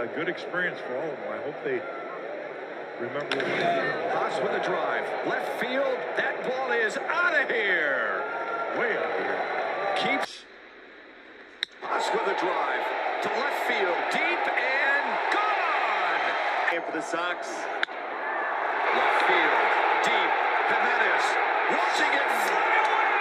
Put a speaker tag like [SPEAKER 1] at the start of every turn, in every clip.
[SPEAKER 1] a good experience for all of them. I hope they remember.
[SPEAKER 2] Haase with a drive. Left field. That ball is out of here.
[SPEAKER 1] Way out of here.
[SPEAKER 2] Keeps. Haase with a drive. To left field. Deep and gone.
[SPEAKER 3] Game for the Sox.
[SPEAKER 2] Left field. Deep. Jimenez. Watching it fly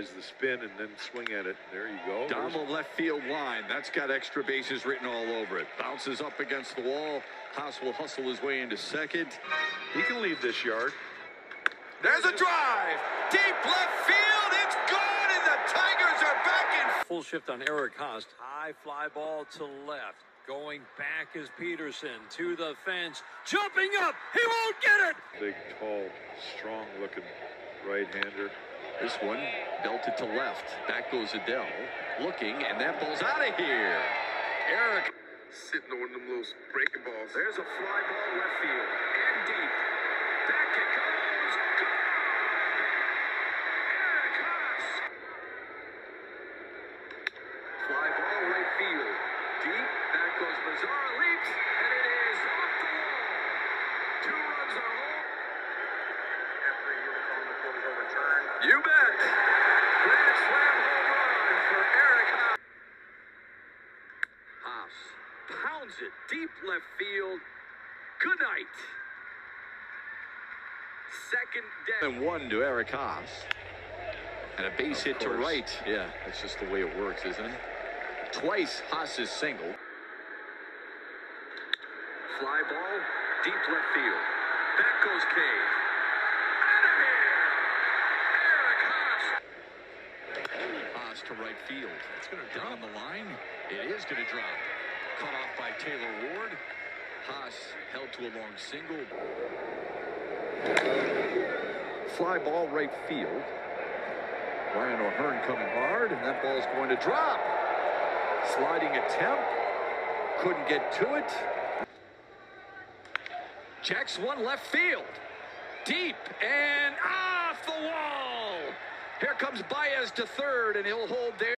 [SPEAKER 2] away.
[SPEAKER 1] Recognize the spin and then swing at it. There you go.
[SPEAKER 2] Down the left field line. That's got extra bases written all over it. Bounces up against the wall. Haase will hustle his way into second.
[SPEAKER 1] He can leave this yard.
[SPEAKER 2] There's a drive. Deep left field. It's gone, and the Tigers are back in.
[SPEAKER 4] Full shift on Eric Haase. High fly ball to left. Going back is Peterson to the fence. Jumping up. He won't get it.
[SPEAKER 1] Big, tall, strong-looking right-hander.
[SPEAKER 2] This one belted to left. Back goes Adell. Looking, and that ball's out of here. Eric.
[SPEAKER 5] Sitting on them little breaking balls.
[SPEAKER 2] There's a fly ball left field. And deep. Back it goes. Eric Haase. Fly ball right field. Deep. Back goes Mazara. Leaps. And it is off the wall. Two runs are home.
[SPEAKER 5] After you the call the field is overturned.
[SPEAKER 2] You bet. Grand slam home run for Eric Haase. Haase pounds it deep left field. Good night. Second down. And one to Eric Haase. And a base
[SPEAKER 1] Of
[SPEAKER 2] hit to right. Yeah, that's just the way it works, isn't it? Twice Haase is single. Fly ball, deep left field. Back goes Cave. Out of here! Eric Haase. To right field. It's going to drop. down the line. It is going to drop. Cut off by Taylor Ward. Haase held to a long single. Fly ball right field. Ryan O'Hearn coming hard, and that ball's going to drop. Sliding attempt. Couldn't get to it. Checks one left field. Deep and off the wall. Here comes Baez to third, and he'll hold there.